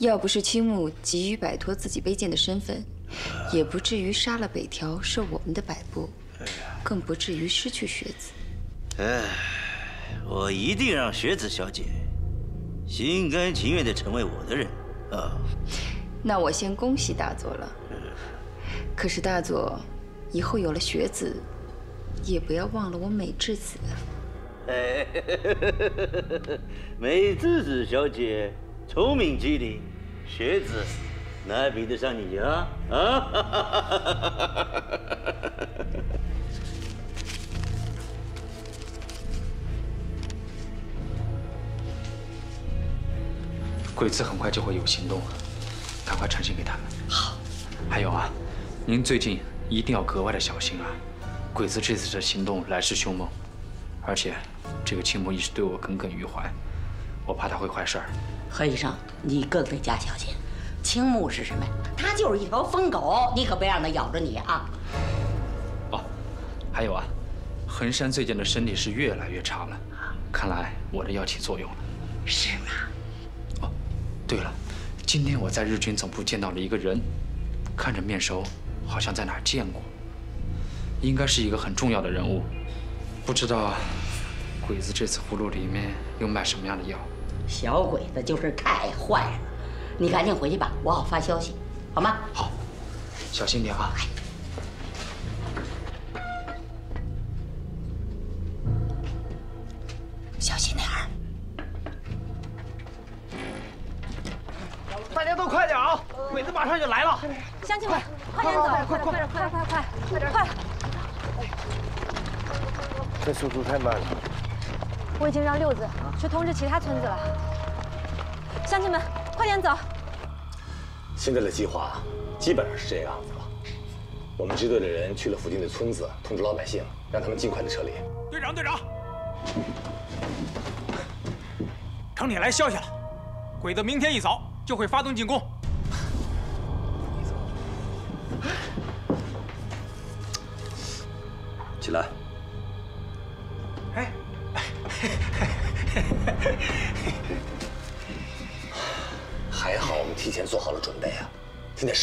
要不是青木急于摆脱自己卑贱的身份，也不至于杀了北条受我们的摆布，更不至于失去雪子。哎，我一定让雪子小姐心甘情愿地成为我的人啊！那我先恭喜大佐了。可是大佐，以后有了雪子，也不要忘了我美智子。哎，美智子小姐聪明机灵。学子哪比得上你啊？啊！鬼子很快就会有行动，赶快传信给他们。好。还有啊，您最近一定要格外的小心啊！鬼子这次的行动来势凶猛，而且这个青木一直对我耿耿于怀，我怕他会坏事儿。何医生，你更得加小心。青木是什么呀？他就是一条疯狗，你可别让他咬着你啊！哦，还有啊，恒山最近的身体是越来越差了，看来我的药起作用了。是吗？哦，对了，今天我在日军总部见到了一个人，看着面熟，好像在哪儿见过，应该是一个很重要的人物，不知道鬼子这次葫芦里面又卖什么样的药。小鬼子就是太坏了，你赶紧回去吧，我好发消息，好吗？好，小心点啊！小心点儿。大家都快点啊，鬼子马上就来了！乡亲们，快点走，快快快快快快快点快！这速度太慢了。我已经让六子去通知其他村子了，乡亲们，快点走！现在的计划基本上是这个样子了。我们支队的人去了附近的村子，通知老百姓，让他们尽快的撤离。队长，队长，城里来消息了，鬼子明天一早就会发动进攻。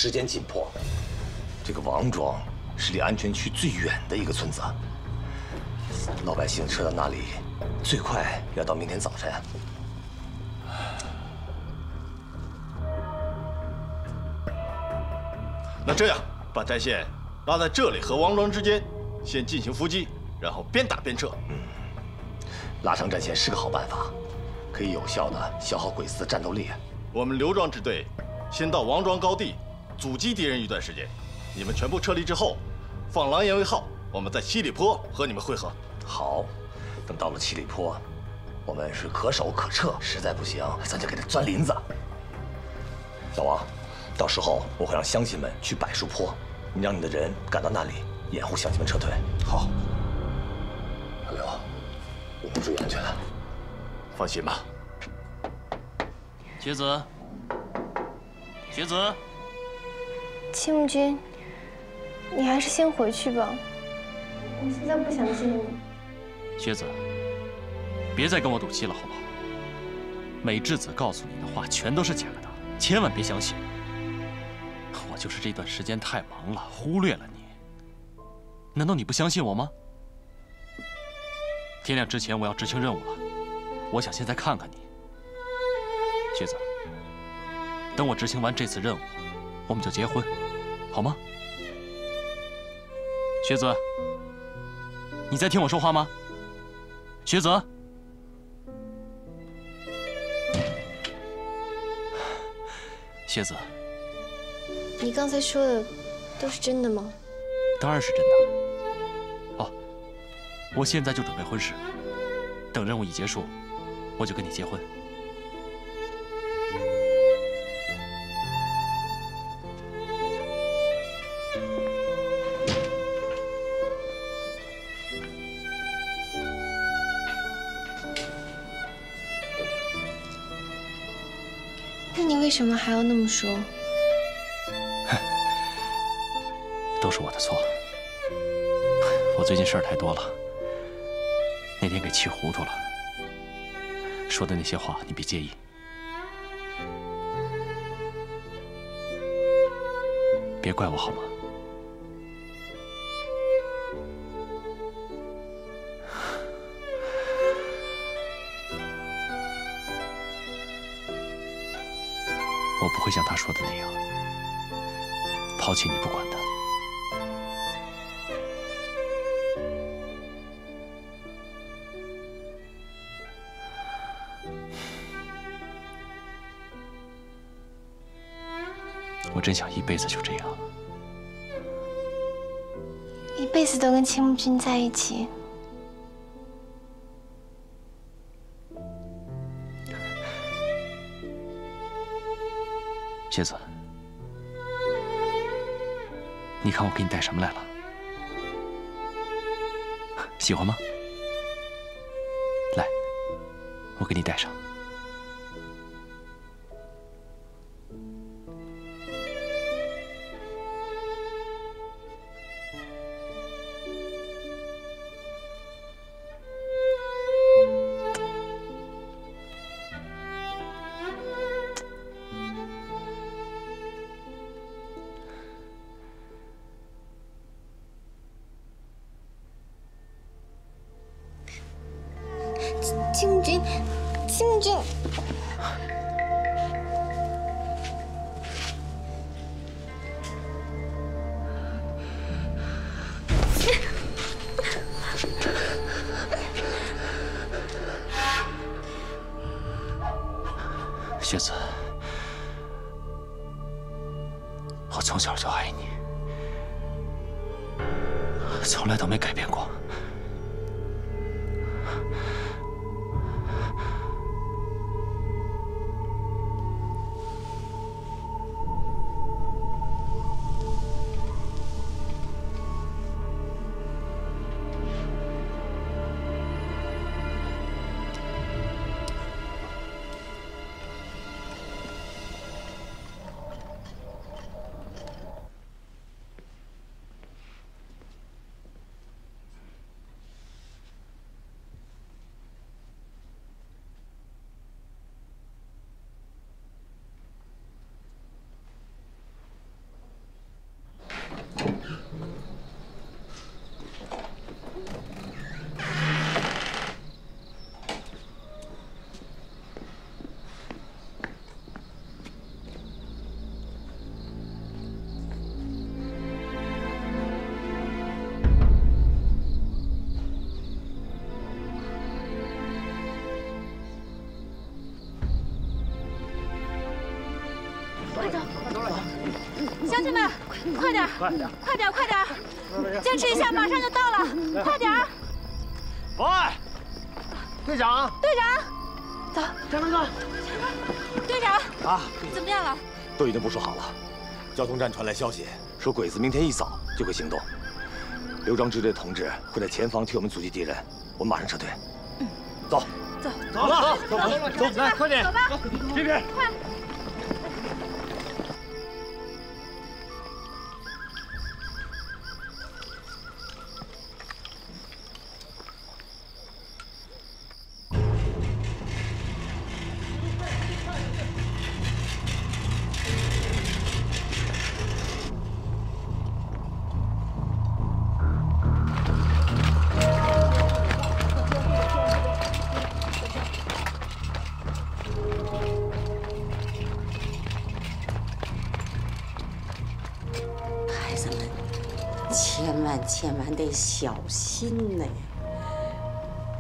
时间紧迫，这个王庄是离安全区最远的一个村子，老百姓撤到那里，最快要到明天早晨。那这样，把战线拉在这里和王庄之间，先进行伏击，然后边打边撤。拉长战线是个好办法，可以有效的消耗鬼子的战斗力。我们刘庄支队先到王庄高地阻击敌人一段时间，你们全部撤离之后，放狼烟为号，我们在七里坡和你们会合。好，等到了七里坡，我们是可守可撤，实在不行，咱就给他钻林子。小王，到时候我会让乡亲们去柏树坡，你让你的人赶到那里掩护乡亲们撤退。好。刘，我们注意安全，放心吧。学子，学子，青木君，你还是先回去吧。我现在不想见你。学子，别再跟我赌气了，好不好？美智子告诉你的话全都是假的，千万别相信。我就是这段时间太忙了，忽略了你。难道你不相信我吗？天亮之前我要执行任务了，我想现在看看你，雪子。等我执行完这次任务，我们就结婚，好吗？学子，你在听我说话吗？学子，雪子，你刚才说的都是真的吗？当然是真的。哦我现在就准备婚事，等任务一结束，我就跟你结婚。为什么还要那么说？都是我的错。我最近事儿太多了那天给气糊涂了。说的那些话你别介意。别怪我好吗？我不会像他说的那样抛弃你不管的。我真想一辈子就这样，一辈子都跟青木君在一起。蝎子，你看我给你带什么来了？喜欢吗？来，我给你戴上。我从小就爱你，从来都没改变过。坚持一下，马上就到了，快点儿！喂，队长，队长，走，前面看。队长，啊，怎么样了？都已经部署好了。交通站传来消息，说鬼子明天一早就会行动。刘庄支队同志会在前方替我们阻击敌人，我们马上撤退。嗯，走，走，走了，走走，来，快点，走吧，这边，快。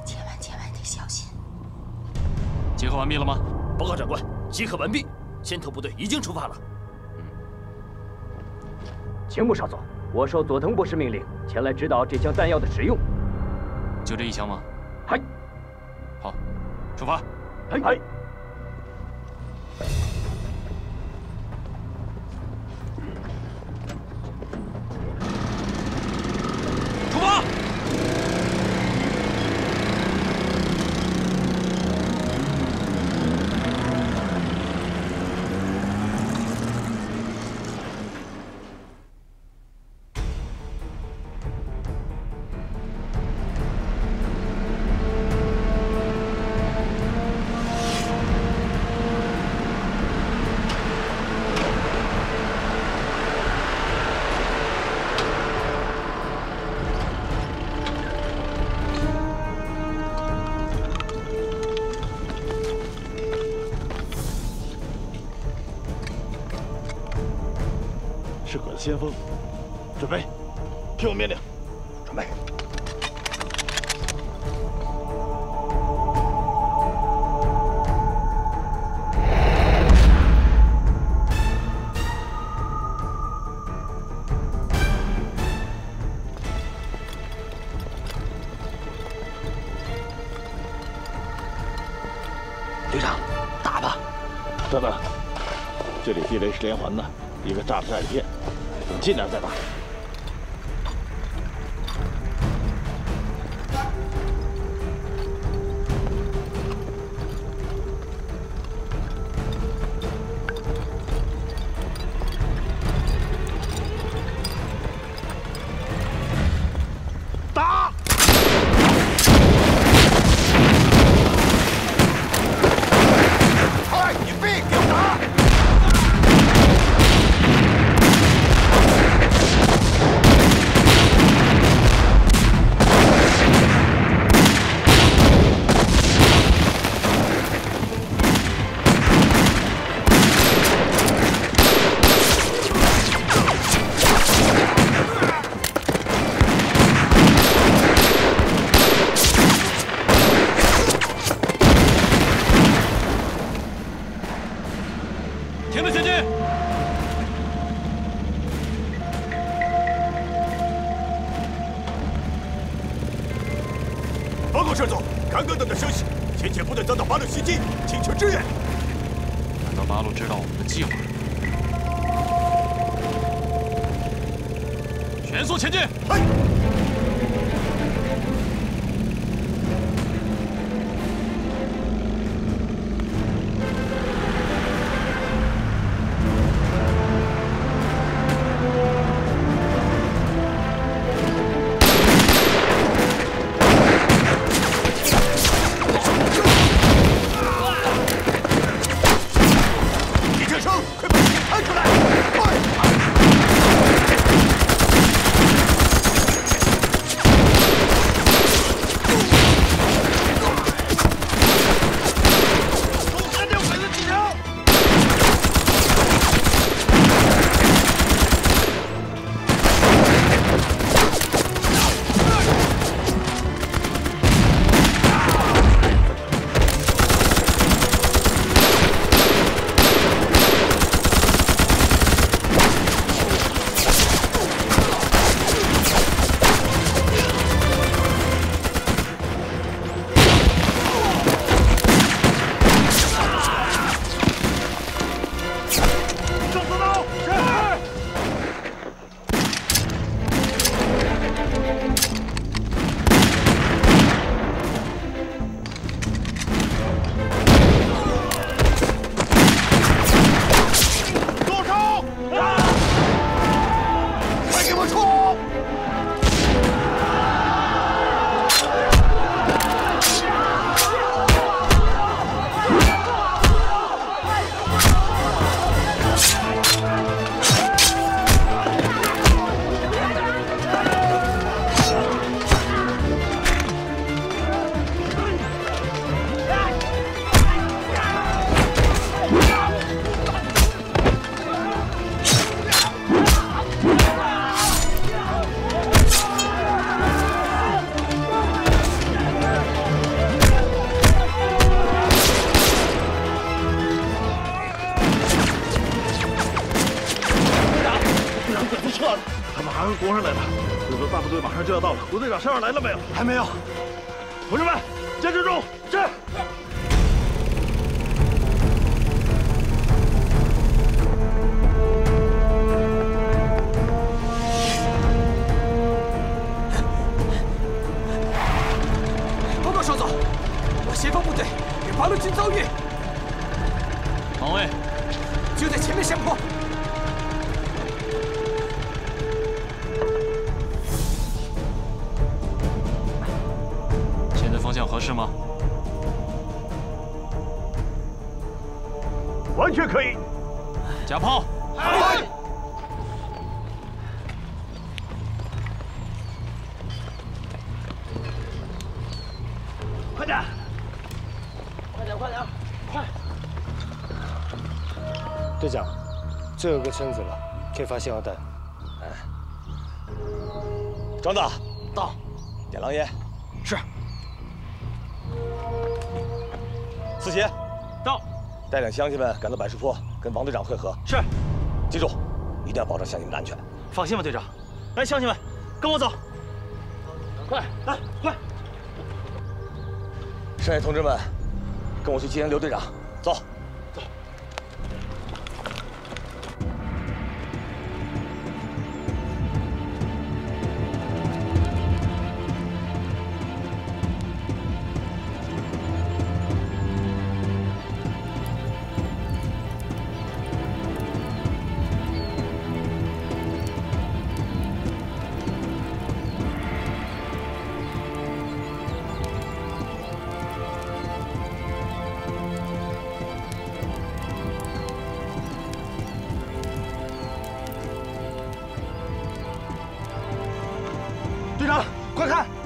千万千万得小心。集合完毕了吗？报告长官，集合完毕，先头部队已经出发了。青木少佐，我受佐藤博士命令前来指导这箱弹药的使用。就这一箱吗？嗨，好，出发。嗨先锋。准备，听我命令，准备。队长，打吧！等等，这里地雷是连环的，一个炸的炸里片，尽量再打。完全可以。加炮！快点！快点，快点，快！队长，这有个村子了，可以发信号弹。哎，庄子到，点狼烟。是。四喜到，带领乡亲们赶到柏树坡，跟王队长会合。是。记住，一定要保证乡亲们的安全。放心吧，队长。来，乡亲们，跟我走。快，来，快！剩下同志们，跟我去接应刘队长。走。长，快看！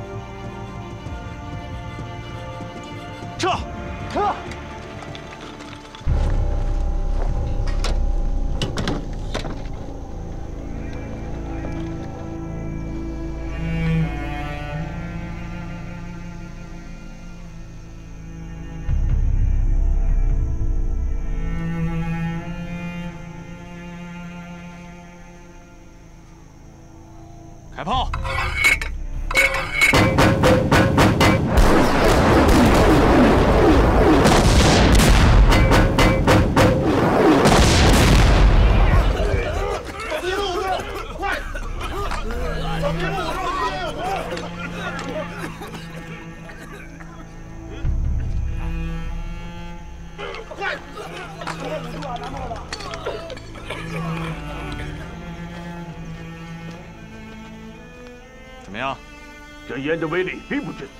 烟的威力并不致死，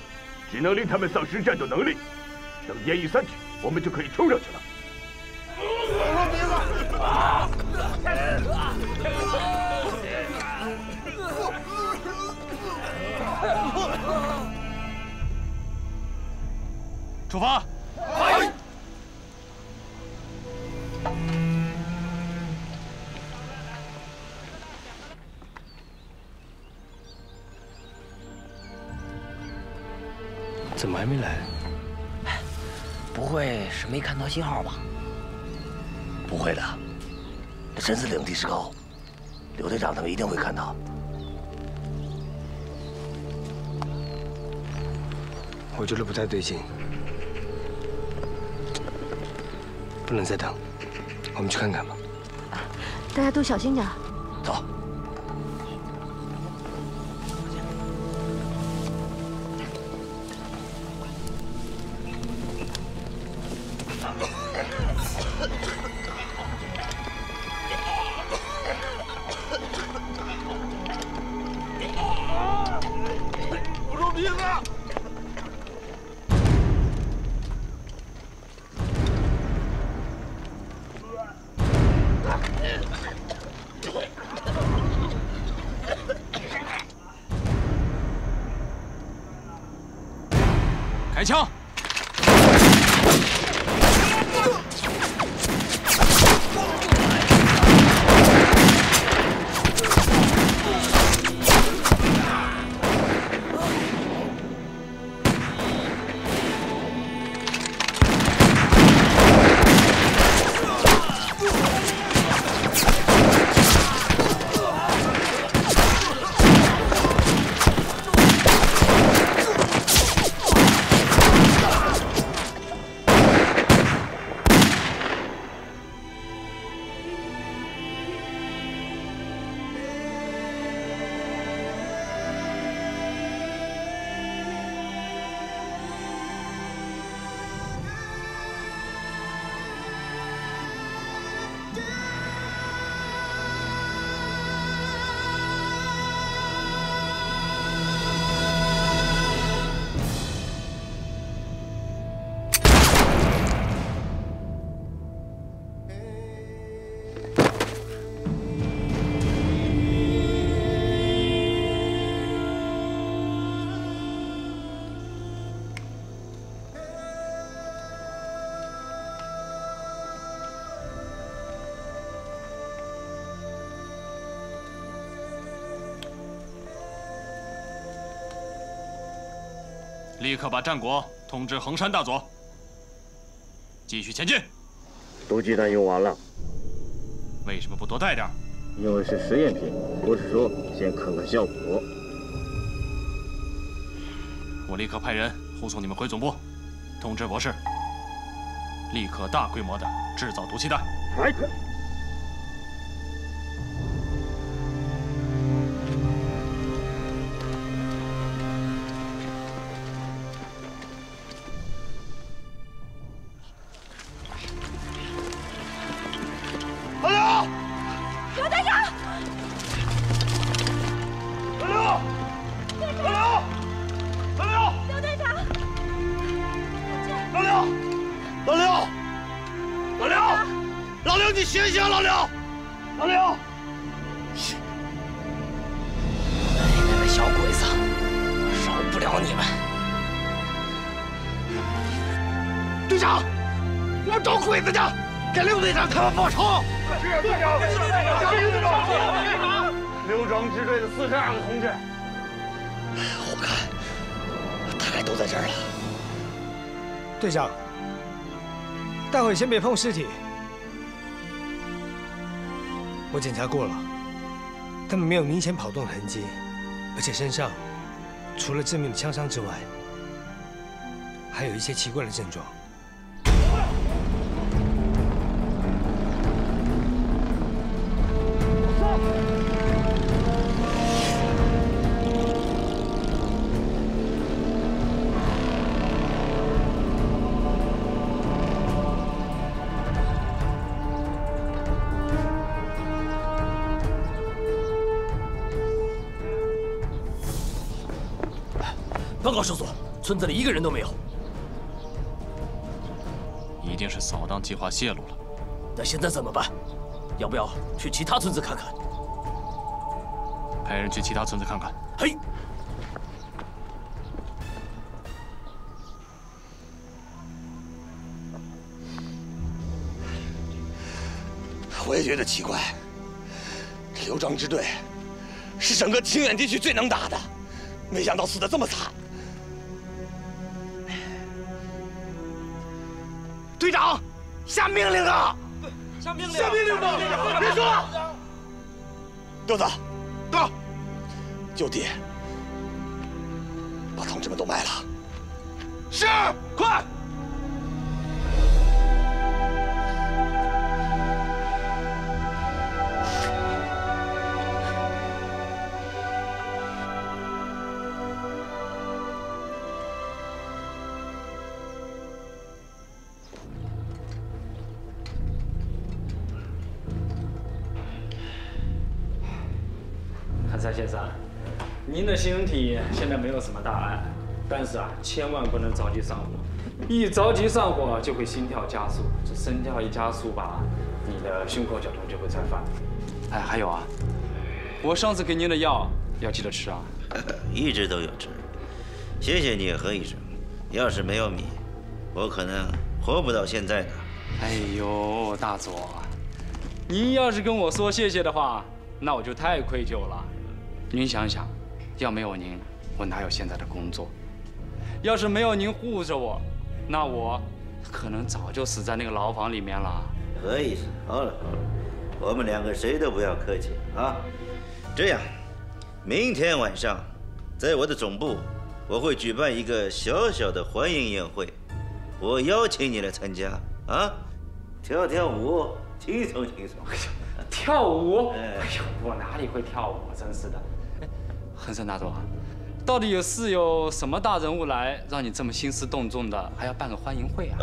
只能令他们丧失战斗能力。等烟一散去，我们就可以冲上去了。出发！没来？不会是没看到信号吧？不会的，这真是领地势高，刘队长他们一定会看到。我觉得不太对劲，不能再等，我们去看看吧。大家都小心点。走。立刻把战果通知衡山大佐，继续前进。毒鸡蛋用完了，为什么不多带点？因为是实验品，不是说先看看效果。我立刻派人护送你们回总部，通知博士，立刻大规模的制造毒气弹。来。你先别碰尸体。我检查过了，他们没有明显跑动的痕迹，而且身上除了致命的枪伤之外，还有一些奇怪的症状。村子里一个人都没有，一定是扫荡计划泄露了。那现在怎么办？要不要去其他村子看看？派人去其他村子看看。嘿，我也觉得奇怪，刘璋支队是整个清远地区最能打的，没想到死的这么惨。下命令啊！下命令！下命令吧！别说了。豆子，到，就地把同志们都埋了。是，快！您的形体现在没有什么大碍，但是啊，千万不能着急上火，一着急上火就会心跳加速，这心跳一加速吧，你的胸口绞痛就会再犯。哎，还有啊，我上次给您的药要记得吃啊。一直都有吃，谢谢你，何医生。要是没有你，我可能活不到现在呢。哎呦，大佐，您要是跟我说谢谢的话，那我就太愧疚了。您想想，要没有您，我哪有现在的工作？要是没有您护着我，那我可能早就死在那个牢房里面了。何医生，好了好了，我们两个谁都不要客气啊。这样，明天晚上，在我的总部，我会举办一个小小的欢迎宴会，我邀请你来参加啊，跳跳舞，轻松轻松。跳舞？哎呦，我哪里会跳舞？真是的。恒生大佐，到底有是有什么大人物来，让你这么兴师动众的，还要办个欢迎会啊？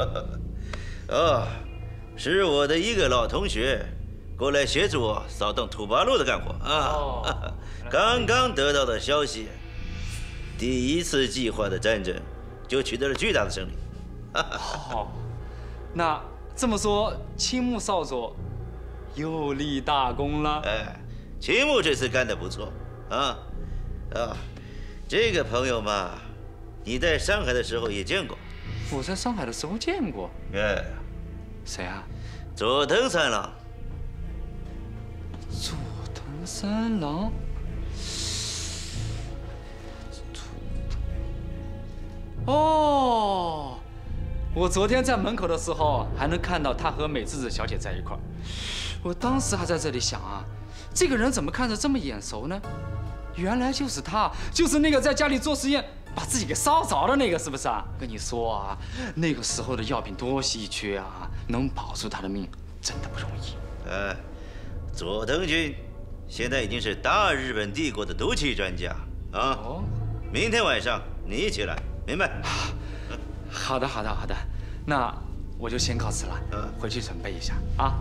哦，是我的一个老同学，过来协助我扫荡土八路的干活啊。刚刚得到的消息，第一次计划的战争就取得了巨大的胜利。哦，那这么说，青木少佐又立大功了？哎，青木这次干得不错啊。啊，这个朋友嘛，你在上海的时候也见过。我在上海的时候见过。哎，谁啊？佐藤三郎。佐藤三郎。哦，我昨天在门口的时候还能看到他和美智子小姐在一块儿。我当时还在这里想啊，这个人怎么看着这么眼熟呢？原来就是他，就是那个在家里做实验把自己给烧着的那个，是不是啊？跟你说啊，那个时候的药品多稀缺啊，能保住他的命真的不容易。呃，佐藤君现在已经是大日本帝国的毒气专家啊。哦。明天晚上你一起来，明白？好的，好的，好的。那我就先告辞了，嗯，回去准备一下啊。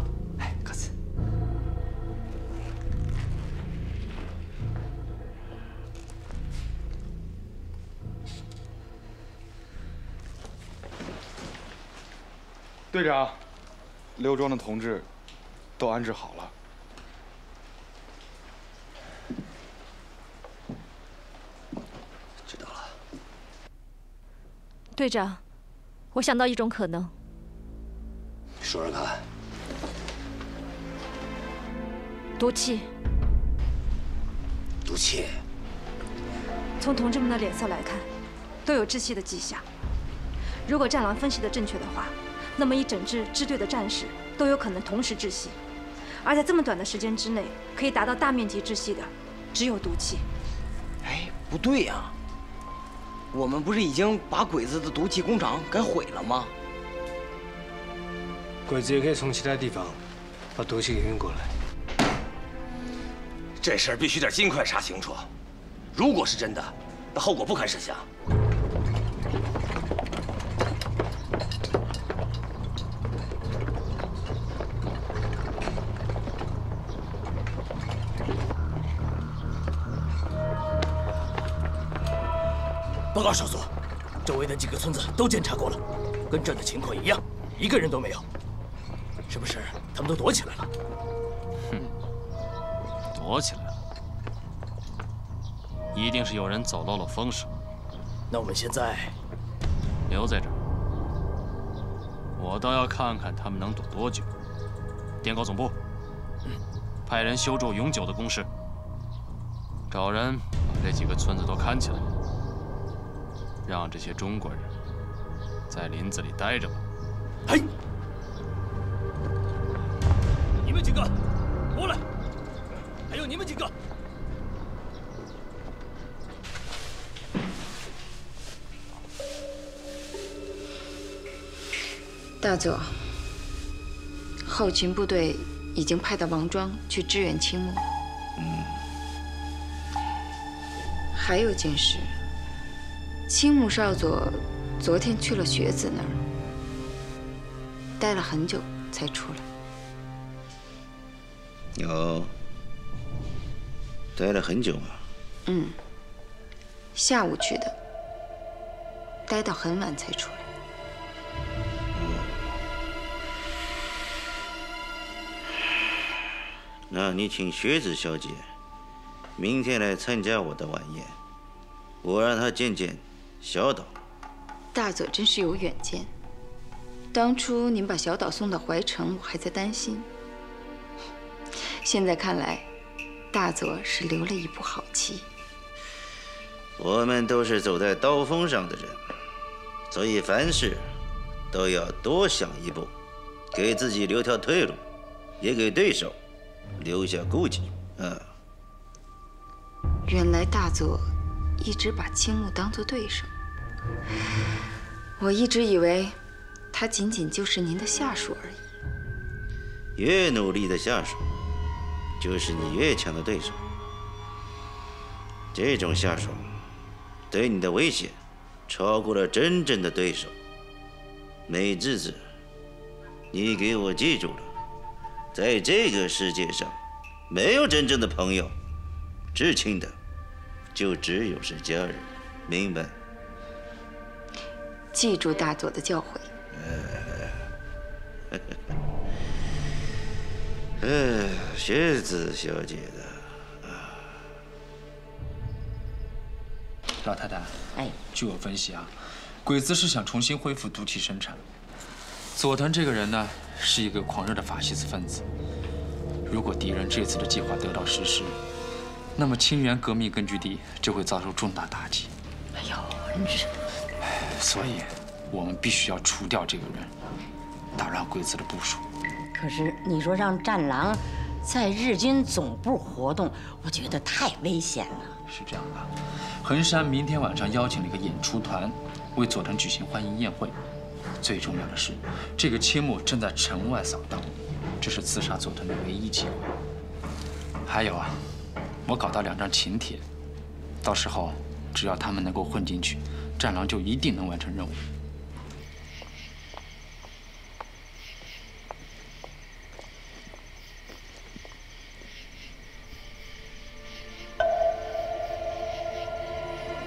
队长，刘庄的同志都安置好了。知道了队长，我想到一种可能。说说看。毒气。毒气。从同志们的脸色来看，都有窒息的迹象。如果战狼分析的正确的话，那么一整支支队的战士都有可能同时窒息。而在这么短的时间之内，可以达到大面积窒息的，只有毒气。哎，不对呀。我们不是已经把鬼子的毒气工厂给毁了吗？鬼子也可以从其他地方把毒气给运过来。这事儿必须得尽快查清楚。如果是真的，那后果不堪设想。报告少佐，周围的几个村子都检查过了，跟这的情况一样，一个人都没有。是不是他们都躲起来了？哼，躲起来了，一定是有人走漏了风声。那我们现在留在这儿，我倒要看看他们能躲多久。电告总部，派人修筑永久的工事，找人把这几个村子都看起来。让这些中国人在林子里待着吧。嘿，你们几个过来，还有你们几个。大佐，后勤部队已经派到王庄去支援青木。嗯。还有件事。青木少佐昨天去了雪子那儿，待了很久才出来。有，待了很久吗？嗯，下午去的，待到很晚才出来。那你请雪子小姐明天来参加我的晚宴，我让她见见。小岛，大佐真是有远见。当初您把小岛送到怀城，我还在担心。现在看来，大佐是留了一步好棋。我们都是走在刀锋上的人，所以凡事都要多想一步，给自己留条退路，也给对手留下顾忌。嗯。原来大佐。一直把青木当做对手，我一直以为他仅仅就是您的下属而已。越努力的下属，就是你越强的对手。这种下属对你的威胁超过了真正的对手。美智子，你给我记住了，在这个世界上，没有真正的朋友，至亲的。就只有是家人，明白？记住大佐的教诲。哎，雪子小姐的。老太太，哎，据我分析啊，鬼子是想重新恢复毒气生产。佐藤这个人呢，是一个狂热的法西斯分子。如果敌人这次的计划得到实施，那么清源革命根据地就会遭受重大打击。哎呦，你这……所以，我们必须要除掉这个人，打乱鬼子的部署。可是你说让战狼在日军总部活动，我觉得太危险了。是这样的，横山明天晚上邀请了一个演出团，为佐藤举行欢迎宴会。最重要的是，这个青木正在城外扫荡，这是刺杀佐藤的唯一机会。还有啊，我搞到两张请帖，到时候只要他们能够混进去，战狼就一定能完成任务。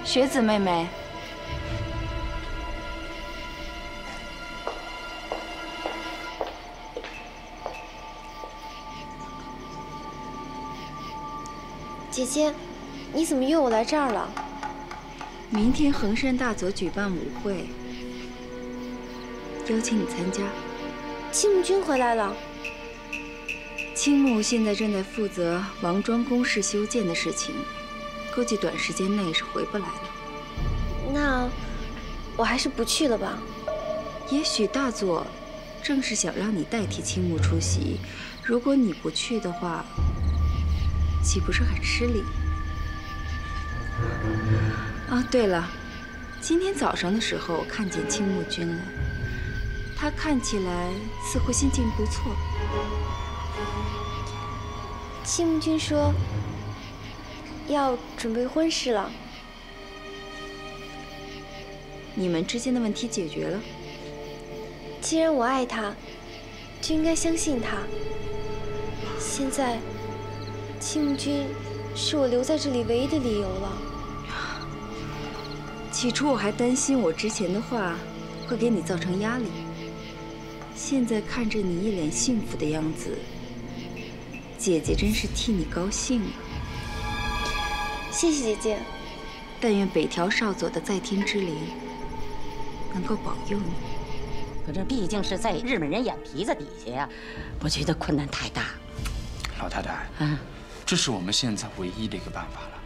雪子妹妹，姐姐，你怎么约我来这儿了？明天衡山大佐举办舞会，邀请你参加。青木君回来了。青木现在正在负责王庄宫室修建的事情，估计短时间内是回不来了。那我还是不去了吧。也许大佐正是想让你代替青木出席，如果你不去的话，岂不是很失礼？哦，对了，今天早上的时候我看见青木君了，他看起来似乎心情不错。青木君说要准备婚事了，你们之间的问题解决了？既然我爱他，就应该相信他。现在，青木君是我留在这里唯一的理由了。起初我还担心我之前的话会给你造成压力，现在看着你一脸幸福的样子，姐姐真是替你高兴啊！谢谢姐姐。但愿北条少佐的在天之灵能够保佑你。可这毕竟是在日本人眼皮子底下呀，我觉得困难太大。老太太，嗯，这是我们现在唯一的一个办法了。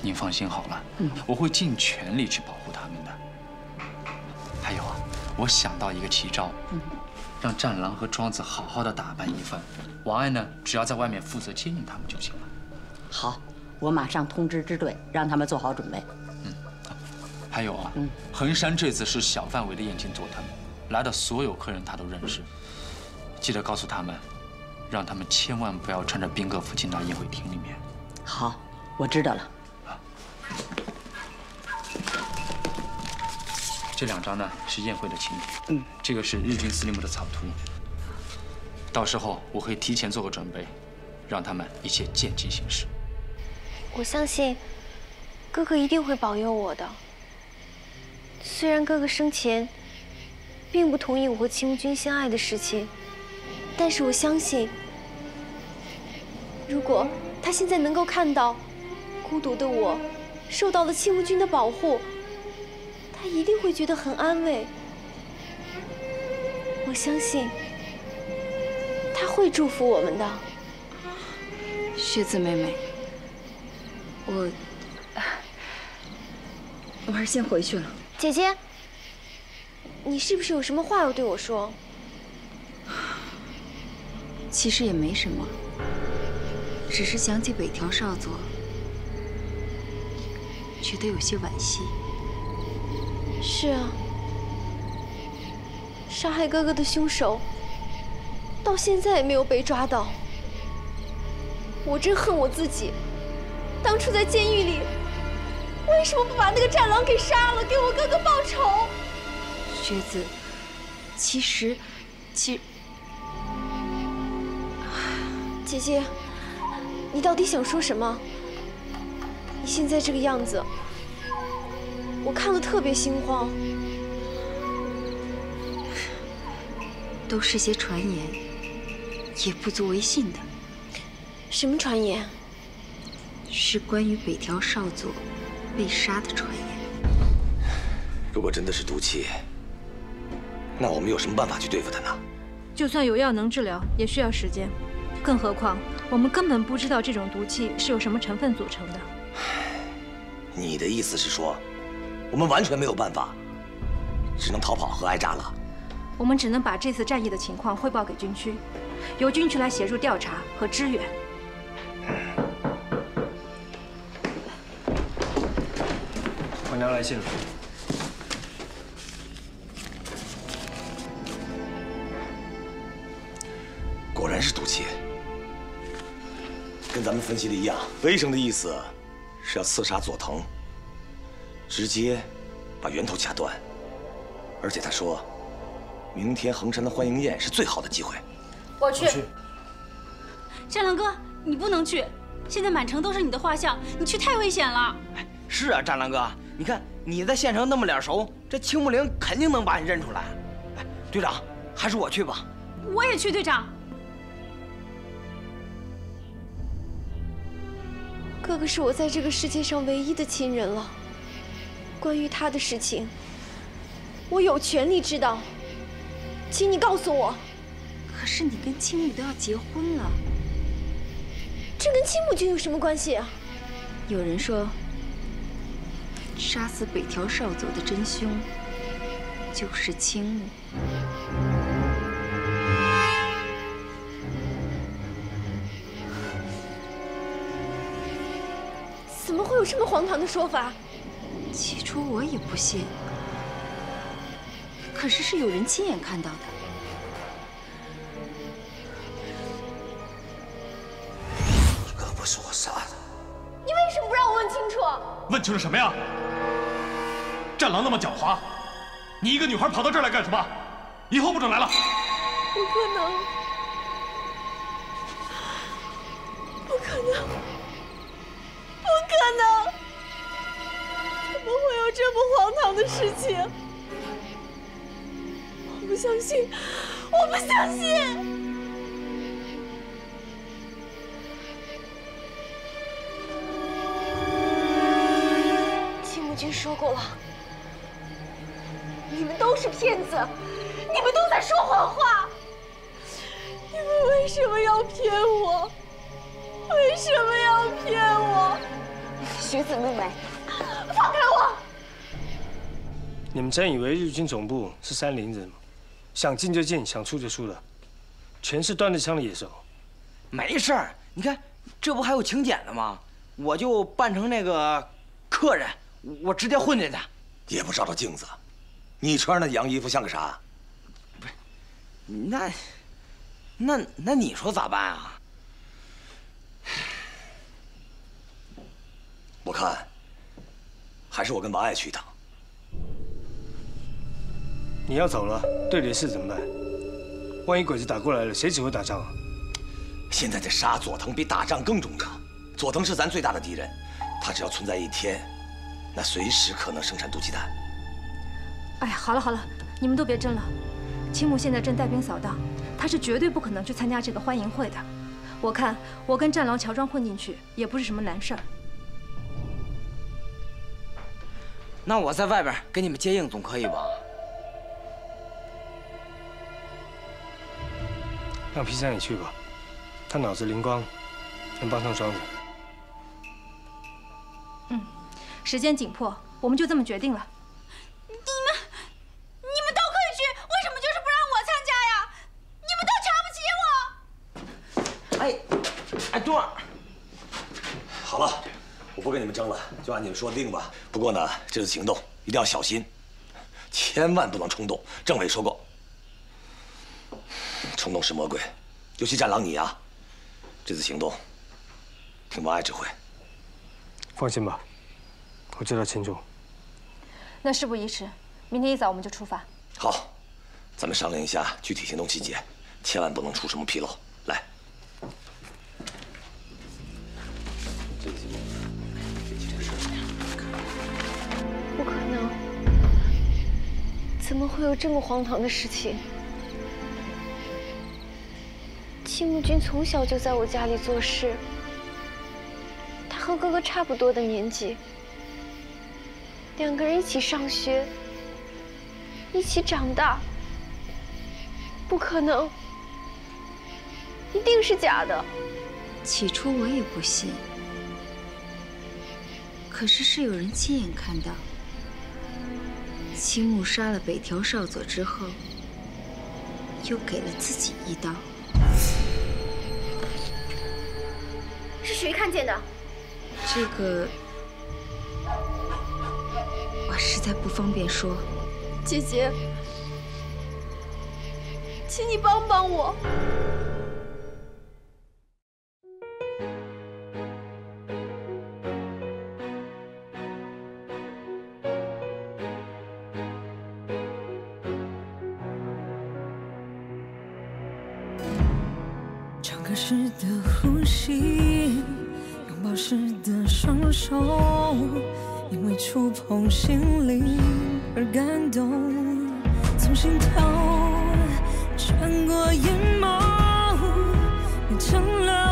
您放心好了，嗯，我会尽全力去保护他们的。还有啊，我想到一个奇招，嗯，让战狼和庄子好好的打扮一番，王爱呢，只要在外面负责接应他们就行了。好，我马上通知支队，让他们做好准备。嗯，还有啊，嗯，衡山这次是小范围的宴请佐藤。来的所有客人他都认识，记得告诉他们，让他们千万不要穿着宾客服进到宴会厅里面。好，我知道了。这两张呢是宴会的请帖，嗯，这个是日军司令部的草图。到时候我会提前做个准备，让他们一切见机行事。我相信哥哥一定会保佑我的。虽然哥哥生前。并不同意我和青木君相爱的事情，但是我相信，如果他现在能够看到孤独的我受到了青木君的保护，他一定会觉得很安慰。我相信他会祝福我们的。雪子妹妹，我我还是先回去了。姐姐。你是不是有什么话要对我说？其实也没什么，只是想起北条少佐，觉得有些惋惜。是啊，杀害哥哥的凶手到现在也没有被抓到，我真恨我自己，当初在监狱里为什么不把那个战狼给杀了，给我哥哥报仇？雪子，其实，其姐姐，你到底想说什么？你现在这个样子，我看了特别心慌。都是些传言，也不足为信的。什么传言？是关于北条少佐被杀的传言。如果真的是毒气。那我们有什么办法去对付他呢？就算有药能治疗，也需要时间。更何况，我们根本不知道这种毒气是由什么成分组成的。你的意思是说，我们完全没有办法只能逃跑和挨炸了。我们只能把这次战役的情况汇报给军区，由军区来协助调查和支援。我娘来信了。跟咱们分析的一样。魏生的意思是要刺杀佐藤，直接把源头掐断。而且他说，明天恒山的欢迎宴是最好的机会。我去。战狼哥，你不能去，现在满城都是你的画像，你去太危险了。是啊，战狼哥，你看你在县城那么脸熟，这青木林肯定能把你认出来。哎，队长，还是我去吧。我也去，队长。哥哥是我在这个世界上唯一的亲人了。关于他的事情，我有权利知道，请你告诉我。可是你跟青木都要结婚了，这跟青木君有什么关系啊？有人说，杀死北条少佐的真凶就是青木。有这么荒唐的说法？起初我也不信，可是是有人亲眼看到的。可不是我杀的。你为什么不让我问清楚？问清楚什么呀？战狼那么狡猾，你一个女孩跑到这儿来干什么？以后不准来了。不可能！这么荒唐的事情？我不相信！我不相信！青木君说过了，你们都是骗子，你们都在说谎话。你们为什么要骗我？为什么要骗我？徐子妹妹，你们真以为日军总部是山林子吗？想进就进，想出就出的，全是端着枪的野兽。没事儿，你看这不还有请柬呢吗？我就扮成那个客人，我直接混进去。也不照照镜子，你穿那洋衣服像个啥？不是那，那那你说咋办啊？我看，还是我跟王爱去一趟。你要走了，队里的事怎么办？万一鬼子打过来了，谁指挥打仗啊？现在这杀佐藤比打仗更重要。佐藤是咱最大的敌人，他只要存在一天，那随时可能生产毒气弹。哎呀，好了好了，你们都别争了。青木现在正带兵扫荡，他是绝对不可能去参加这个欢迎会的。我看我跟战狼乔装混进去也不是什么难事儿。那我在外边给你们接应总可以吧？让皮三也去吧，他脑子灵光，能帮上双子。嗯，时间紧迫，我们就这么决定了。你们，你们都可以去，为什么就是不让我参加呀？你们都瞧不起我！哎，哎，冬儿，好了，我不跟你们争了，就按你们说的定吧。不过呢，这次行动一定要小心，千万不能冲动。政委说过，冲动是魔鬼，尤其战狼你啊，这次行动听王爱指挥。放心吧，我知道轻重。那事不宜迟，明天一早我们就出发。好，咱们商量一下具体行动细节，千万不能出什么纰漏。来，不可能！怎么会有这么荒唐的事情？青木君从小就在我家里做事。他和哥哥差不多的年纪两个人一起上学一起长大。不可能一定是假的。起初我也不信。可是是有人亲眼看到青木杀了北条少佐之后又给了自己一刀。谁看见的？这个我实在不方便说。姐姐请你帮帮我。唱歌时的呼吸保持的双手因为触碰心灵而感动。从心头穿过眼眸变成了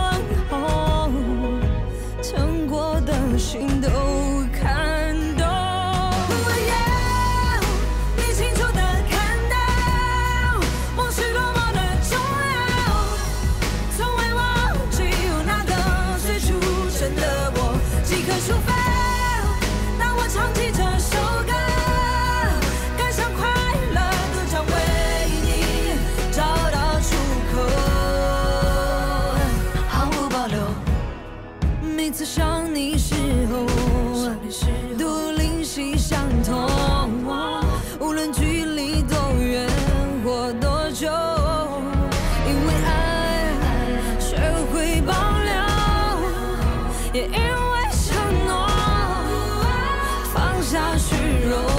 下虚荣。